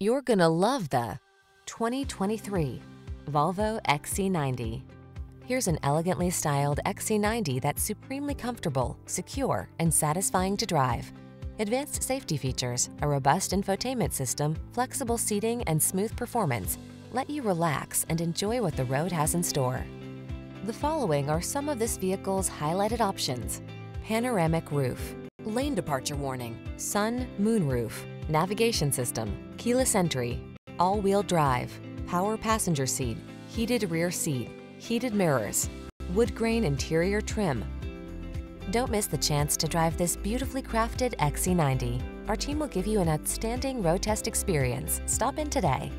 You're gonna love the 2023 Volvo XC90. Here's an elegantly styled XC90 that's supremely comfortable, secure, and satisfying to drive. Advanced safety features, a robust infotainment system, flexible seating, and smooth performance let you relax and enjoy what the road has in store. The following are some of this vehicle's highlighted options. Panoramic roof, lane departure warning, sun, moon roof, navigation system, keyless entry, all-wheel drive, power passenger seat, heated rear seat, heated mirrors, wood grain interior trim. Don't miss the chance to drive this beautifully crafted XC90. Our team will give you an outstanding road test experience. Stop in today.